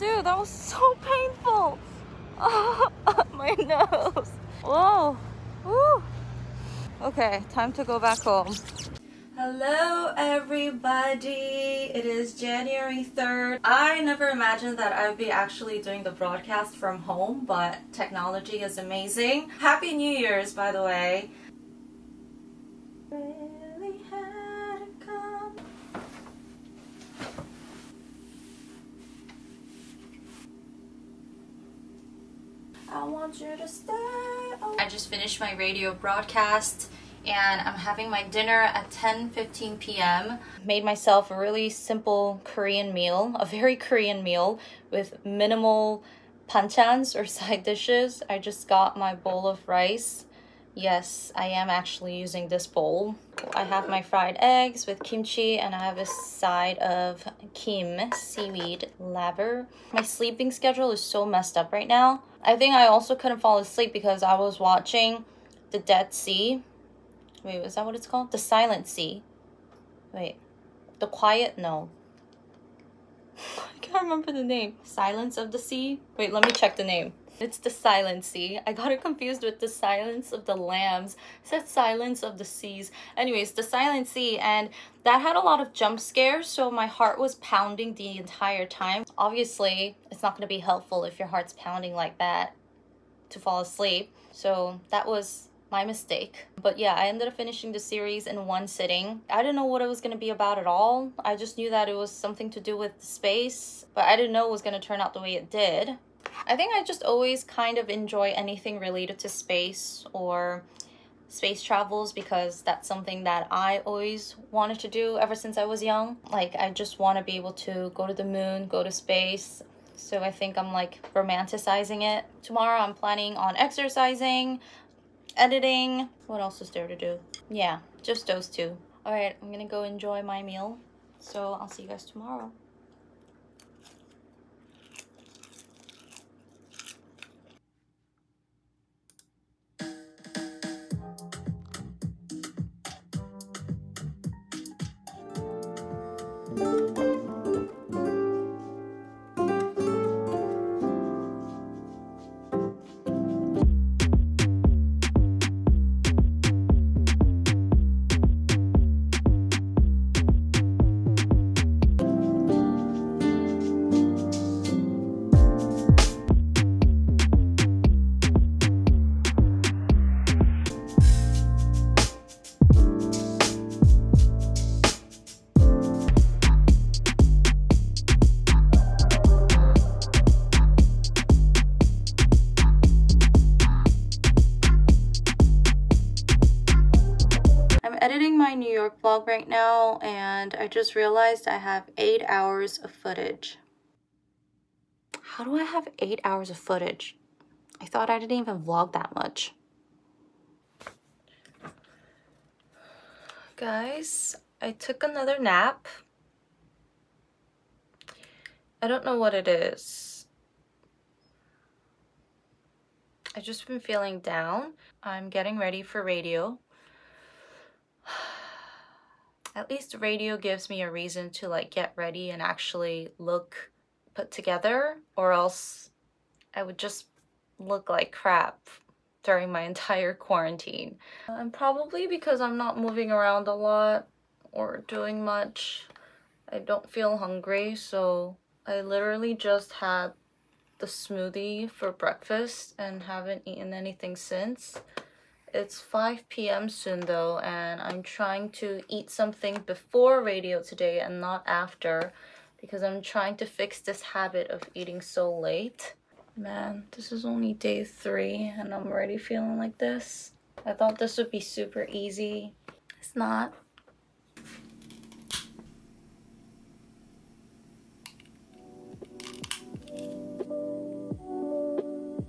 Dude, that was so painful. my nose. Whoa. Woo. Okay, time to go back home. Hello, everybody. It is January 3rd. I never imagined that I would be actually doing the broadcast from home, but technology is amazing. Happy New Year's, by the way. Want you to stay. I just finished my radio broadcast and I'm having my dinner at 10:15 p.m. Made myself a really simple Korean meal, a very Korean meal with minimal banchans or side dishes. I just got my bowl of rice. Yes, I am actually using this bowl. I have my fried eggs with kimchi and I have a side of kim seaweed laver. My sleeping schedule is so messed up right now. I think I also couldn't fall asleep because I was watching The Dead Sea. Wait, is that what it's called? The Silent Sea. Wait. The Quiet No. I can't remember the name. Silence of the Sea? Wait, let me check the name. It's the Silent Sea. I got it confused with the Silence of the Lambs. It said Silence of the Seas. Anyways, the Silent Sea, and that had a lot of jump scares, so my heart was pounding the entire time. Obviously, it's not going to be helpful if your heart's pounding like that to fall asleep. So that was my mistake. But yeah, I ended up finishing the series in one sitting. I didn't know what it was going to be about at all. I just knew that it was something to do with space, but I didn't know it was going to turn out the way it did. I think I just always kind of enjoy anything related to space or space travels because that's something that I always wanted to do ever since I was young. Like, I just want to be able to go to the moon, go to space. So I think I'm like romanticizing it. Tomorrow I'm planning on exercising, editing. What else is there to do? Yeah, just those two. All right, I'm gonna go enjoy my meal. So I'll see you guys tomorrow. And I just realized I have eight hours of footage. How do I have eight hours of footage? I thought I didn't even vlog that much. Guys, I took another nap. I don't know what it is. I've just been feeling down. I'm getting ready for radio. At least radio gives me a reason to like get ready and actually look put together or else I would just look like crap during my entire quarantine. And probably because I'm not moving around a lot or doing much, I don't feel hungry so I literally just had the smoothie for breakfast and haven't eaten anything since. It's 5 p.m. soon though, and I'm trying to eat something before radio today and not after because I'm trying to fix this habit of eating so late. Man, this is only day three and I'm already feeling like this. I thought this would be super easy. It's not.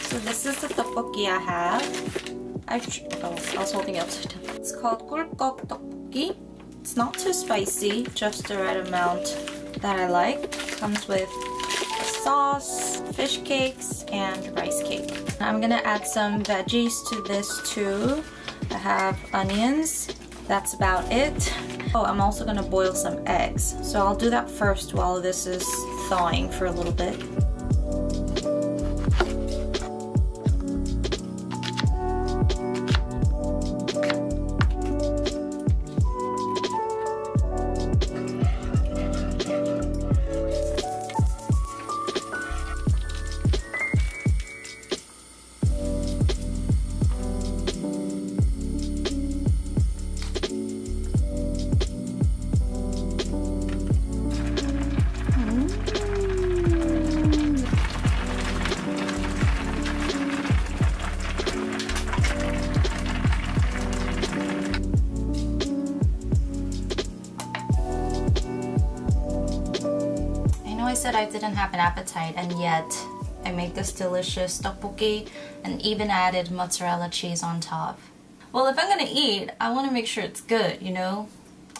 So this is the tteokbokki I have. I've oh, I was holding it upside down. It's called 꿀꺽 tteokbokki. It's not too spicy, just the right amount that I like. Comes with sauce, fish cakes, and rice cake. I'm gonna add some veggies to this too. I have onions. That's about it. Oh, I'm also gonna boil some eggs. So I'll do that first while this is thawing for a little bit. didn't have an appetite and yet I made this delicious tteokbokki and even added mozzarella cheese on top. Well, if I'm gonna eat, I wanna make sure it's good, you know?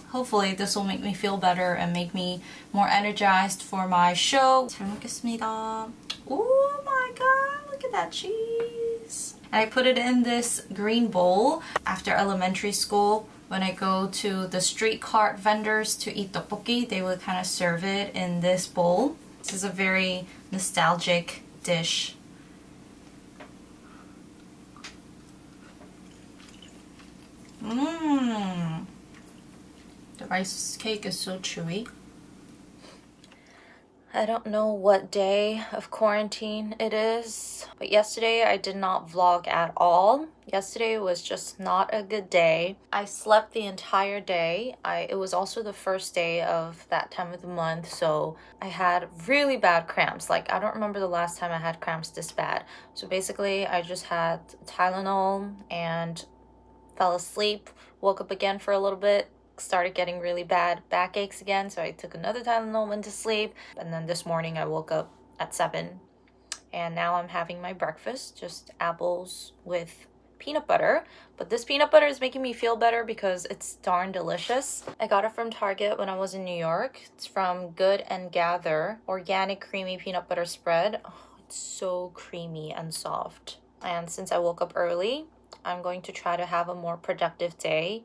Hopefully this will make me feel better and make me more energized for my show. 잘 먹겠습니다. Oh my god, look at that cheese. And I put it in this green bowl after elementary school when I go to the street cart vendors to eat tteokbokki, they would kind of serve it in this bowl. This is a very nostalgic dish. Mmm. The rice cake is so chewy. I don't know what day of quarantine it is, but yesterday I did not vlog at all. Yesterday was just not a good day. I slept the entire day. I it was also the first day of that time of the month, so I had really bad cramps. Like I don't remember the last time I had cramps this bad. So basically, I just had Tylenol and fell asleep, woke up again for a little bit, started getting really bad backaches again. So I took another Tylenol, went to sleep. And then this morning I woke up at 7. And now I'm having my breakfast, just apples with peanut butter. But this peanut butter is making me feel better because it's darn delicious. I got it from Target when I was in New York. It's from Good and Gather Organic Creamy Peanut Butter Spread. Oh, it's so creamy and soft. And since I woke up early, I'm going to try to have a more productive day.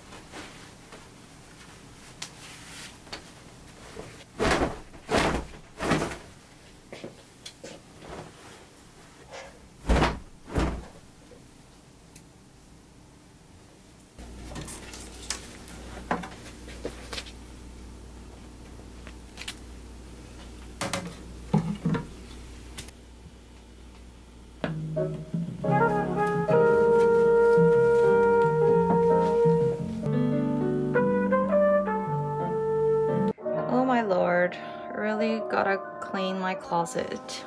clean my closet.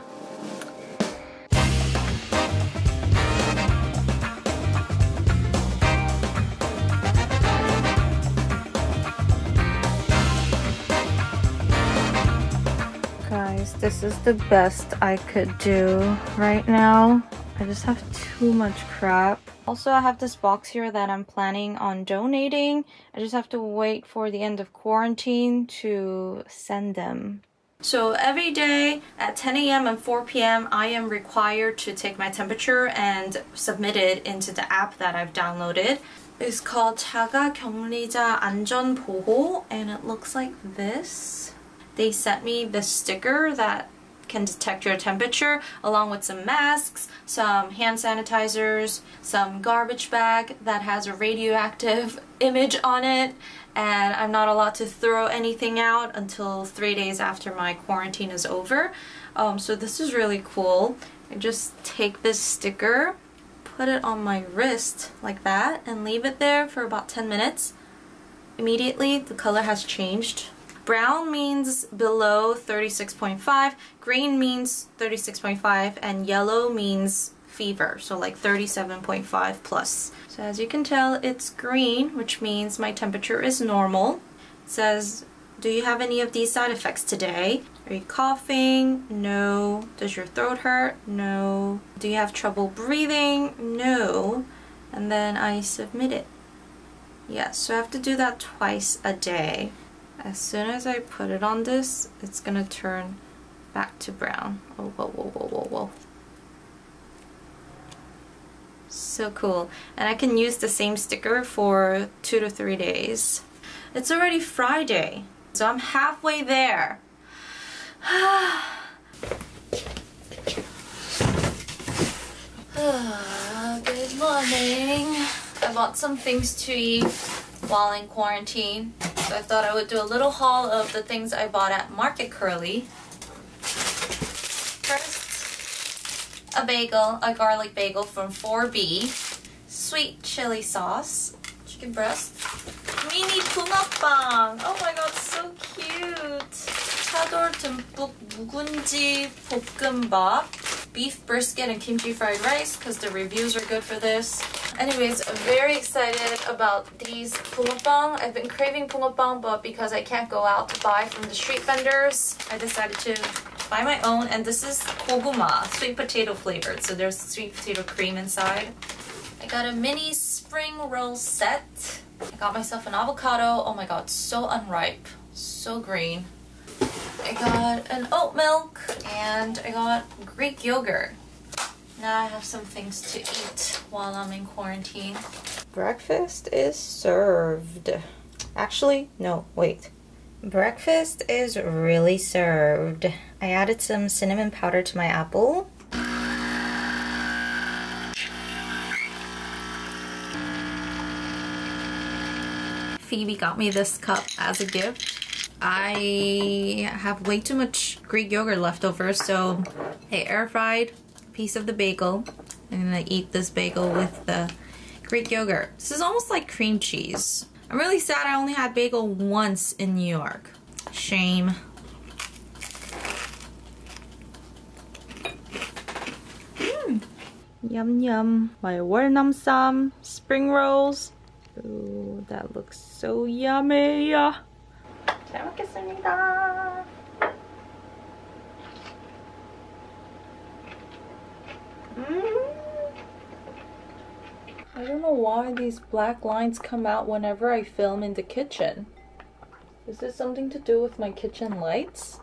Guys, this is the best I could do right now. I just have too much crap. Also, I have this box here that I'm planning on donating. I just have to wait for the end of quarantine to send them. So every day at 10 a.m. and 4 p.m. I am required to take my temperature and submit it into the app that I've downloaded. It's called 자가 격리자 안전 보호 and it looks like this. They sent me this sticker that can detect your temperature along with some masks, some hand sanitizers, some garbage bag that has a radioactive image on it and I'm not allowed to throw anything out until three days after my quarantine is over. Um, so this is really cool. I just take this sticker, put it on my wrist like that and leave it there for about 10 minutes. Immediately, the color has changed. Brown means below 36.5, green means 36.5, and yellow means fever, so like 37.5 plus. So as you can tell, it's green, which means my temperature is normal. It says, do you have any of these side effects today? Are you coughing? No. Does your throat hurt? No. Do you have trouble breathing? No. And then I submit it. Yes, so I have to do that twice a day. As soon as I put it on this, it's gonna turn back to brown. Oh, whoa, whoa, whoa, whoa, whoa. So cool. And I can use the same sticker for two to three days. It's already Friday, so I'm halfway there. Good morning. I bought some things to eat while in quarantine. So I thought I would do a little haul of the things I bought at Market Kurly. First, a bagel, a garlic bagel from 4B, sweet chili sauce, chicken breast, mini 붕어빵. Oh my god, so cute. 차돌 듬뿍 묵은지 볶음밥, beef brisket and kimchi fried rice because the reviews are good for this. Anyways, I'm very excited about these bungeoppang. I've been craving bungeoppang, but because I can't go out to buy from the street vendors, I decided to buy my own. And this is goguma, sweet potato flavored. So there's sweet potato cream inside. I got a mini spring roll set. I got myself an avocado. Oh my god, so unripe, so green. I got an oat milk and I got Greek yogurt. Now I have some things to eat while I'm in quarantine. Breakfast is served. Actually, no, wait. Breakfast is really served. I added some cinnamon powder to my apple. Phoebe got me this cup as a gift. I have way too much Greek yogurt left over, so I air fried a piece of the bagel. I'm gonna eat this bagel with the Greek yogurt. This is almost like cream cheese. I'm really sad I only had bagel once in New York. Shame. Mm. Yum yum. My 월남쌈 spring rolls. Ooh, that looks so yummy. 잘 먹겠습니다. Mm. I don't know why these black lines come out whenever I film in the kitchen. Is this something to do with my kitchen lights?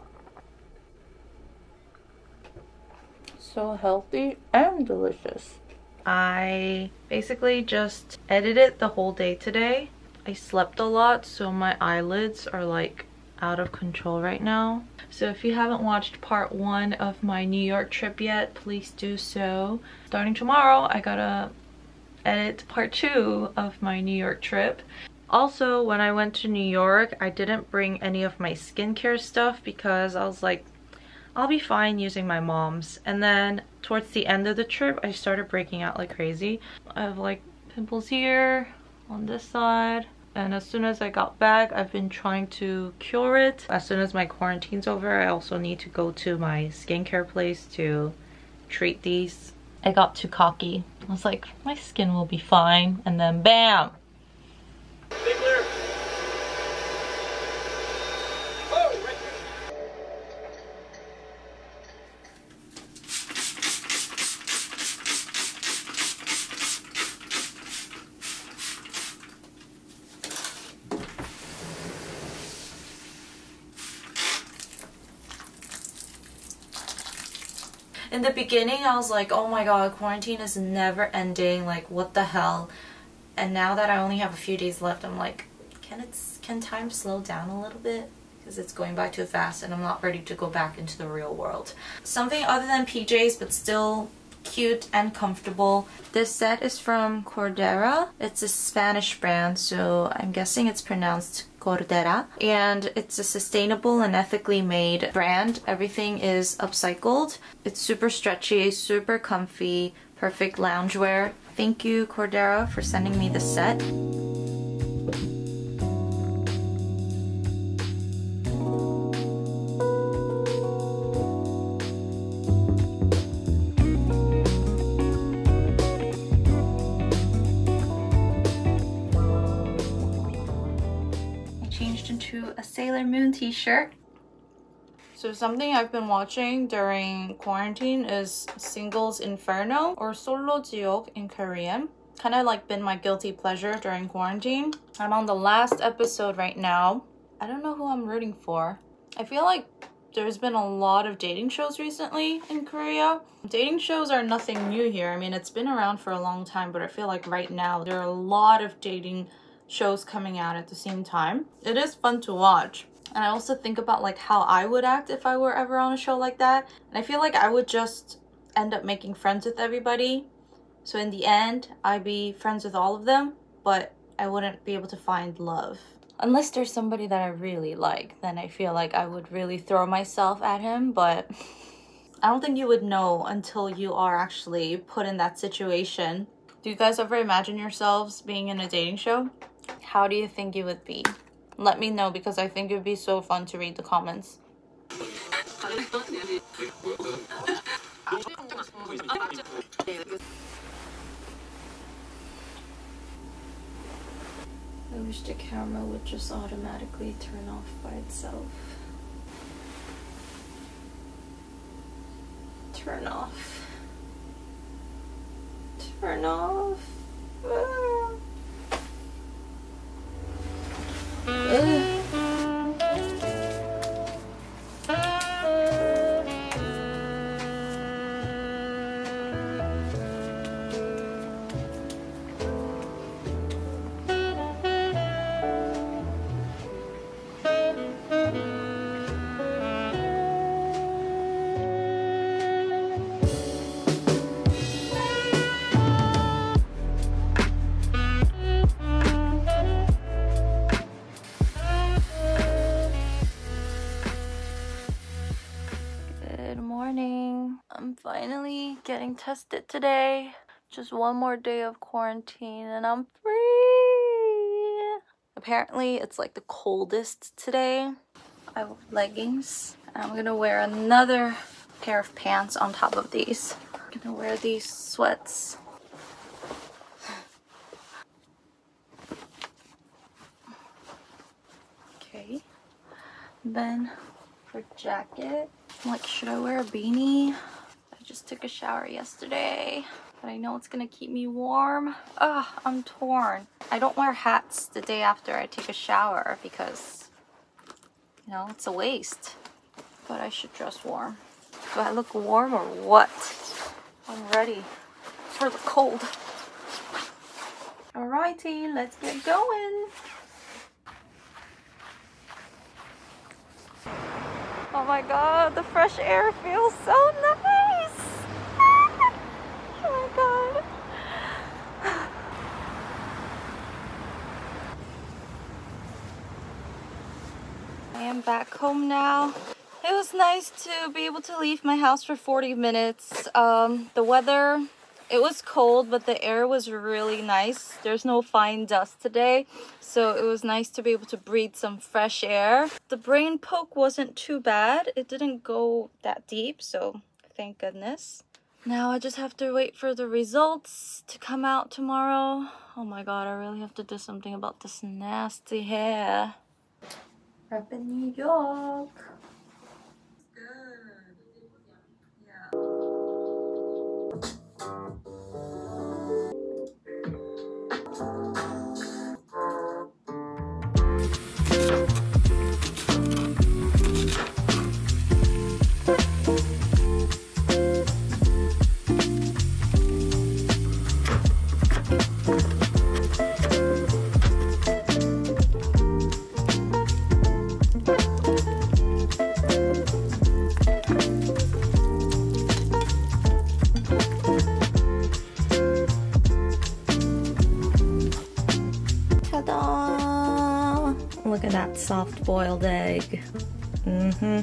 So healthy and delicious. I basically just edited the whole day today. I slept a lot so my eyelids are like out of control right now. So if you haven't watched part one of my New York trip yet, please do so. Starting tomorrow, I gotta edit part two of my New York trip. Also, when I went to New York, I didn't bring any of my skincare stuff because I was like, I'll be fine using my mom's. And then towards the end of the trip, I started breaking out like crazy. I have like pimples here, on this side. And as soon as I got back, I've been trying to cure it. As soon as my quarantine's over, I also need to go to my skincare place to treat these. I got too cocky. I was like, my skin will be fine. And then bam! in the beginning I was like oh my god quarantine is never ending like what the hell? And now that I only have a few days left I'm like can it can time slow down a little bit? Because it's going by too fast and I'm not ready to go back into the real world. Something other than PJs but still cute and comfortable. This set is from Cordera. It's a Spanish brand, so I'm guessing it's pronounced Cordera. And it's a sustainable and ethically made brand. Everything is upcycled. It's super stretchy, super comfy, Perfect loungewear. Thank you, Cordera, for sending me the set. Sailor Moon t-shirt. So something I've been watching during quarantine is Singles Inferno or Solo Jiok in Korean. Kind of like been my guilty pleasure during quarantine. I'm on the last episode right now. I don't know who I'm rooting for. I feel like there's been a lot of dating shows recently in Korea. Dating shows are nothing new here. I mean, it's been around for a long time, but I feel like right now there are a lot of dating shows coming out at the same time. It is fun to watch. And I also think about like how I would act if I were ever on a show like that. And I feel like I would just end up making friends with everybody. So in the end, I'd be friends with all of them, but I wouldn't be able to find love. Unless there's somebody that I really like, then I feel like I would really throw myself at him, but I don't think you would know until you are actually put in that situation. Do you guys ever imagine yourselves being in a dating show? How do you think it would be? Let me know because I think it would be so fun to read the comments. I wish the camera would just automatically turn off by itself. Turn off. Turn off. Ah. Getting tested today. Just one more day of quarantine and I'm free. Apparently it's like the coldest today. I have leggings. I'm gonna wear another pair of pants on top of these. I'm gonna wear these sweats. Okay. Then for jacket, like should I wear a beanie? Just took a shower yesterday, but I know it's gonna keep me warm. Ugh, I'm torn. I don't wear hats the day after I take a shower because, you know, it's a waste. But I should dress warm. Do I look warm or what? I'm ready for the cold. Alrighty, let's get going. Oh my god, the fresh air feels so nice. Am back home now. It was nice to be able to leave my house for 40 minutes. Um, the weather, it was cold, but the air was really nice. There's no fine dust today, so it was nice to be able to breathe some fresh air. The brain poke wasn't too bad. It didn't go that deep, so thank goodness. Now I just have to wait for the results to come out tomorrow. Oh my god, I really have to do something about this nasty hair up in New York. boiled egg. Mm-hmm.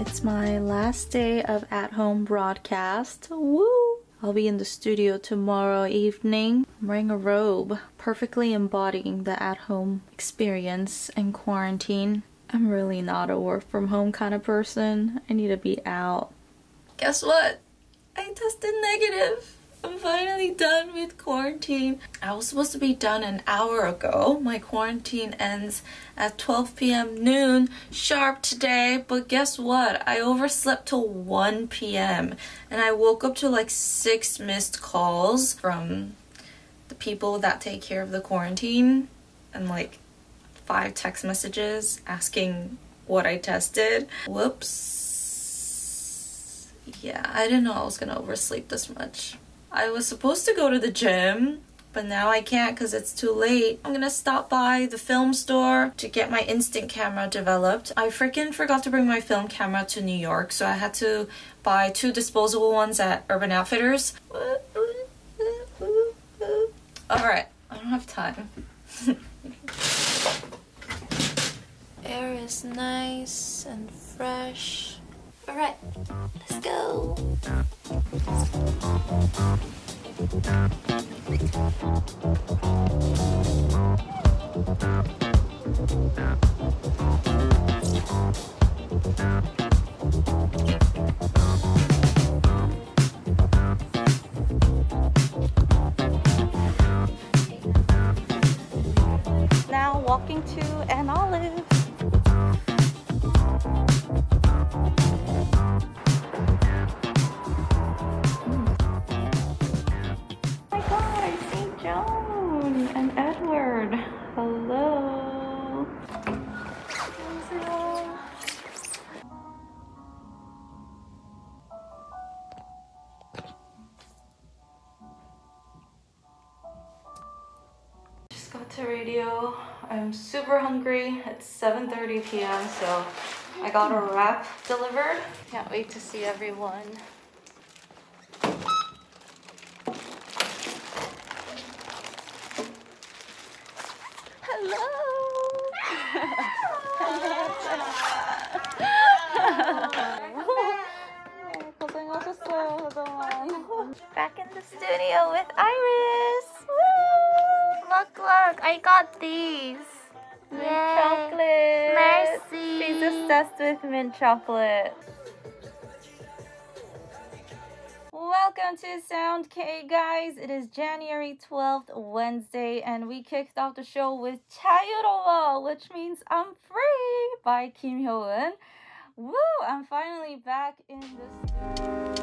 It's my last day of at-home broadcast. Woo! I'll be in the studio tomorrow evening. I'm wearing a robe, perfectly embodying the at-home experience and quarantine. I'm really not a work from home kind of person. I need to be out. Guess what? I tested negative. I'm finally done with quarantine. I was supposed to be done an hour ago. My quarantine ends at 12 p.m. noon sharp today, but guess what? I overslept till 1 p.m. and I woke up to like six missed calls from the people that take care of the quarantine and like five text messages asking what I tested. Whoops. Yeah, I didn't know I was gonna oversleep this much. I was supposed to go to the gym, but now I can't because it's too late. I'm gonna stop by the film store to get my instant camera developed. I freaking forgot to bring my film camera to New York, so I had to buy two disposable ones at Urban Outfitters. Alright, I don't have time. Air is nice and fresh. Alright, let's go. Now walking to an olive. hungry. It's 7.30 p.m. so I got a wrap delivered. Can't wait to see everyone. Back in the studio with Iris! Woo! Look, look, I got these! Mint chocolate. Mercy. She's obsessed with mint chocolate. Welcome to Sound K, guys. It is January 12th, Wednesday, and we kicked off the show with Chayurowa, which means I'm free by Kim Hyo Woo! I'm finally back in the studio.